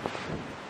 何?